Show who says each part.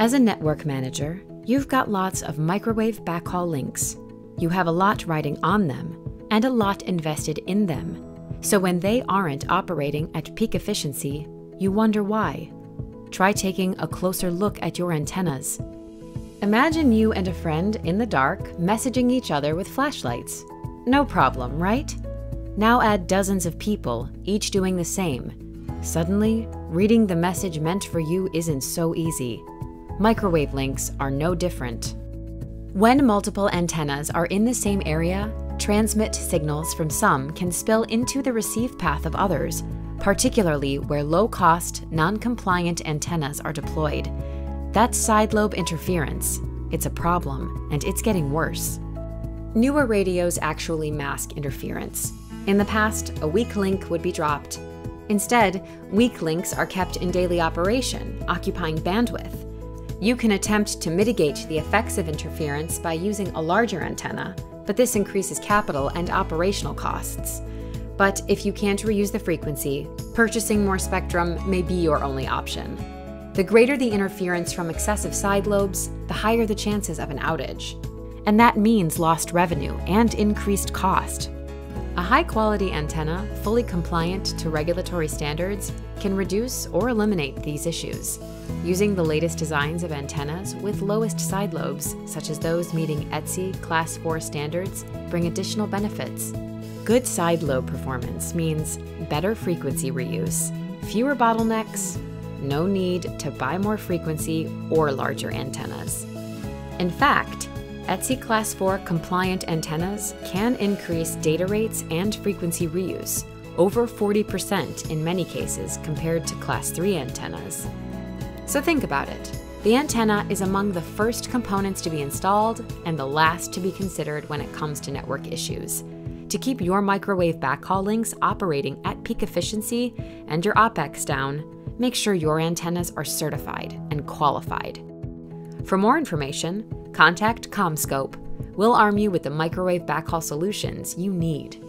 Speaker 1: As a network manager, you've got lots of microwave backhaul links. You have a lot riding on them and a lot invested in them. So when they aren't operating at peak efficiency, you wonder why. Try taking a closer look at your antennas. Imagine you and a friend in the dark messaging each other with flashlights. No problem, right? Now add dozens of people, each doing the same. Suddenly, reading the message meant for you isn't so easy. Microwave links are no different. When multiple antennas are in the same area, transmit signals from some can spill into the receive path of others, particularly where low cost, non compliant antennas are deployed. That's side lobe interference. It's a problem, and it's getting worse. Newer radios actually mask interference. In the past, a weak link would be dropped. Instead, weak links are kept in daily operation, occupying bandwidth. You can attempt to mitigate the effects of interference by using a larger antenna, but this increases capital and operational costs. But if you can't reuse the frequency, purchasing more spectrum may be your only option. The greater the interference from excessive side lobes, the higher the chances of an outage. And that means lost revenue and increased cost. A high quality antenna, fully compliant to regulatory standards, can reduce or eliminate these issues. Using the latest designs of antennas with lowest side lobes, such as those meeting ETSI Class 4 standards, bring additional benefits. Good side lobe performance means better frequency reuse, fewer bottlenecks, no need to buy more frequency or larger antennas. In fact, ETSI Class 4 compliant antennas can increase data rates and frequency reuse, over 40% in many cases compared to Class 3 antennas. So think about it. The antenna is among the first components to be installed and the last to be considered when it comes to network issues. To keep your microwave backhaul links operating at peak efficiency and your OPEX down, make sure your antennas are certified and qualified. For more information, contact CommScope. We'll arm you with the microwave backhaul solutions you need.